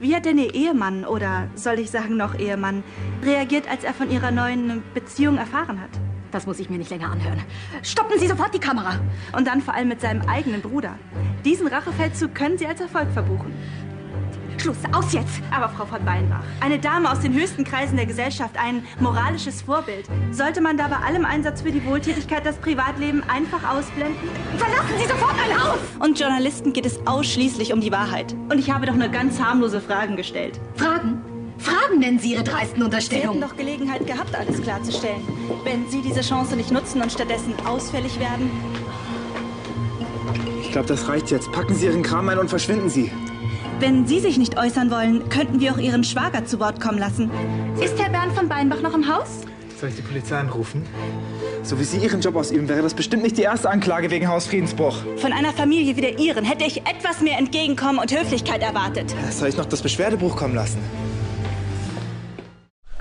Wie hat denn Ihr Ehemann, oder soll ich sagen noch Ehemann, reagiert, als er von Ihrer neuen Beziehung erfahren hat? Das muss ich mir nicht länger anhören. Stoppen Sie sofort die Kamera! Und dann vor allem mit seinem eigenen Bruder. Diesen Rachefeldzug können Sie als Erfolg verbuchen. Schluss, aus jetzt! Aber Frau von Beinbach, eine Dame aus den höchsten Kreisen der Gesellschaft, ein moralisches Vorbild. Sollte man da bei allem Einsatz für die Wohltätigkeit das Privatleben einfach ausblenden? Verlassen Sie sofort mein Haus! Und Journalisten geht es ausschließlich um die Wahrheit. Und ich habe doch nur ganz harmlose Fragen gestellt. Fragen? Fragen nennen Sie Ihre dreisten Sie hätten Unterstellungen. doch Gelegenheit gehabt, alles klarzustellen. Wenn Sie diese Chance nicht nutzen und stattdessen ausfällig werden, Ich glaube, das reicht jetzt. Packen Sie Ihren Kram ein und verschwinden Sie. Wenn Sie sich nicht äußern wollen, könnten wir auch Ihren Schwager zu Wort kommen lassen. Ist Herr Bernd von Beinbach noch im Haus? Soll ich die Polizei anrufen? So wie Sie Ihren Job ausüben, wäre das bestimmt nicht die erste Anklage wegen Hausfriedensbruch. Von einer Familie wie der Ihren hätte ich etwas mehr Entgegenkommen und Höflichkeit erwartet. Soll ich noch das Beschwerdebuch kommen lassen?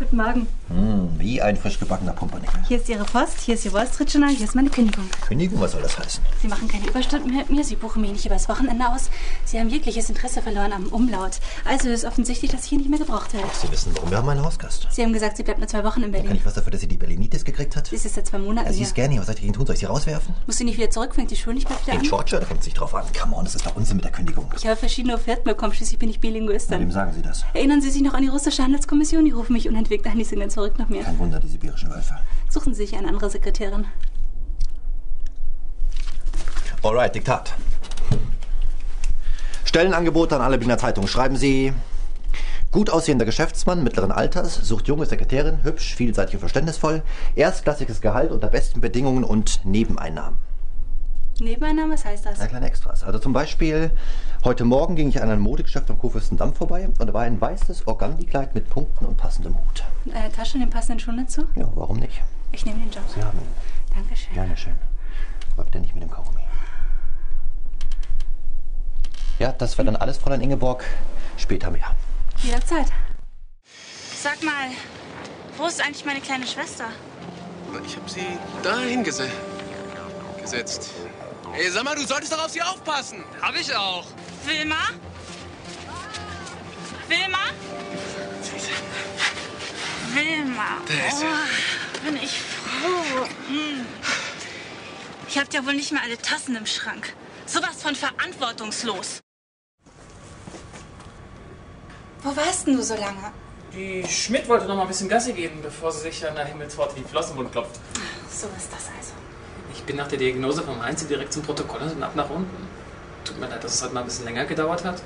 Guten Morgen. Hm, wie ein frisch gebackener Pumpernickel. Hier ist Ihre Post, hier ist Ihr Wall Street Journal, hier ist meine Kündigung. Kündigung, was soll das heißen? Sie machen keine Überstunden mehr mit mir, Sie buchen mich nicht übers Wochenende aus. Sie haben jegliches Interesse verloren am Umlaut. Also ist offensichtlich, dass ich hier nicht mehr gebraucht werde. Sie wissen, warum wir haben einen Hausgast. Sie haben gesagt, Sie bleibt nur zwei Wochen in Kann Berlin. ich was dafür, dass sie die Berlinitis gekriegt hat? Sie ist jetzt seit zwei Monaten Ja, sie ist gerne hier. Was soll ich gegen tun? Soll ich sie rauswerfen? Muss sie nicht wieder zurück, fängt die Schule nicht mehr wieder In an? Georgia? Da kommt es nicht drauf an. Come on, das ist doch Unsinn mit der Kündigung. Ich habe verschiedene Offerten bekommen, schließlich bin ich Bilinguistin. Wem sagen Sie das? Erinnern Sie sich noch an die russische Handelskommission? Die rufen mich unentwegt an, die sind dann zurück nach mir. Kein Wunder, die sibirischen Wölfe. Suchen Sie sich eine andere Sekretärin. Alright, Diktat. Stellenangebote an alle Berliner Zeitungen. Schreiben Sie. Gut aussehender Geschäftsmann mittleren Alters, sucht junge Sekretärin, hübsch, vielseitig und verständnisvoll, erstklassiges Gehalt unter besten Bedingungen und Nebeneinnahmen. Nebeneinnahme, was heißt das? Ja, kleine Extras. Also zum Beispiel, heute Morgen ging ich an einem Modegeschäft am Kurfürstendamm vorbei und da war ein weißes Organdikleid mit Punkten und passendem Hut. Und eine Tasche und den passenden Schuh dazu? Ja, warum nicht? Ich nehme den Job. Sie haben ihn. Dankeschön. Gerne schön. Aber bitte nicht mit dem Kaugummi. Ja, das war dann alles, Fräulein Ingeborg. Später mehr. Jederzeit. Sag mal, wo ist eigentlich meine kleine Schwester? Ich habe sie dahin gese gesetzt. Ey, sag mal, du solltest doch auf sie aufpassen. Hab ich auch. Wilma? Wilma? Wilma. Oh, bin ich froh. Hm. Ich hab ja wohl nicht mehr alle Tassen im Schrank. Sowas von verantwortungslos. Wo warst denn du so lange? Die Schmidt wollte noch mal ein bisschen Gassi geben, bevor sie sich an der Himmelsfahrt die Flossenmund klopft. So ist das also. Bin nach der Diagnose vom Einzel direkt zum Protokoll und ab nach unten. Tut mir leid, dass es heute mal ein bisschen länger gedauert hat.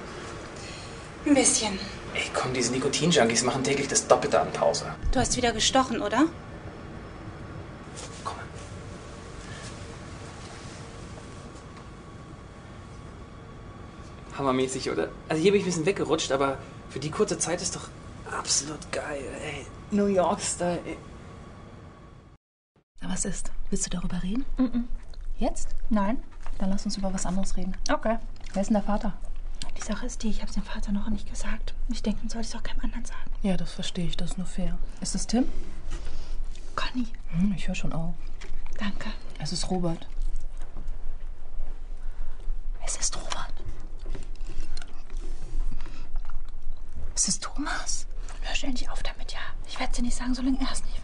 Ein bisschen. Ey, komm, diese Nikotin-Junkies machen täglich das Doppelte an Pause. Du hast wieder gestochen, oder? Komm. Hammermäßig, oder? Also hier bin ich ein bisschen weggerutscht, aber für die kurze Zeit ist doch absolut geil, ey. New York-Style, was ist? Willst du darüber reden? Jetzt? Nein. Dann lass uns über was anderes reden. Okay. Wer ist denn der Vater? Die Sache ist die, ich hab's dem Vater noch nicht gesagt. Ich denke, man soll es auch keinem anderen sagen. Ja, das verstehe ich. Das ist nur fair. Ist es Tim? Conny, Hm, ich höre schon auf. danke. Es ist Robert. Es ist Robert. Es ist Thomas. Hör endlich auf damit, ja. Ich werde dir nicht sagen, solange er es nicht